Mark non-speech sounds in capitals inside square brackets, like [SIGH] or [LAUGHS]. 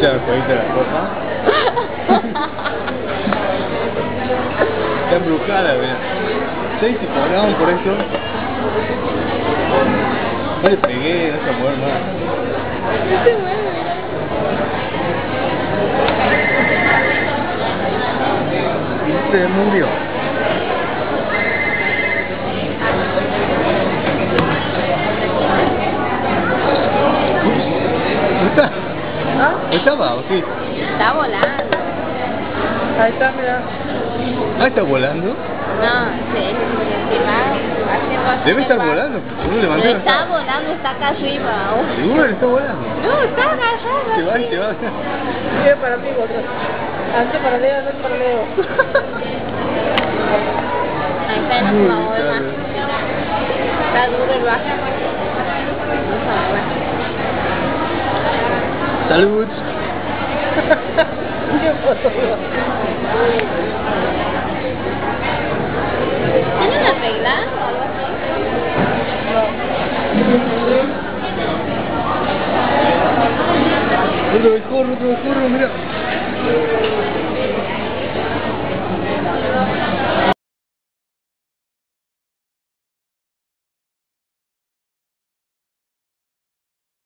¿Te acuerdas de la copa? [LAUGHS] Está embrujada, vean. ¿Sabes si cobraban por esto? No le pegué, no se mueve nada. No se mueve, mira. Y se murió. ¿Ah? ¿No estaba o sí? Está volando. Ahí está, mira. Ah, está volando. No, sí. sí, va haciendo así Debe estar volando. No está volando, está acá arriba. Seguro que está volando. No, está agarrado. Se va se va. Mira para mí, otro. Antes para Leo, antes para Leo. Ahí está tarde. Está duro el baje. Salut Ano na, Bella? Corro, corro, mira.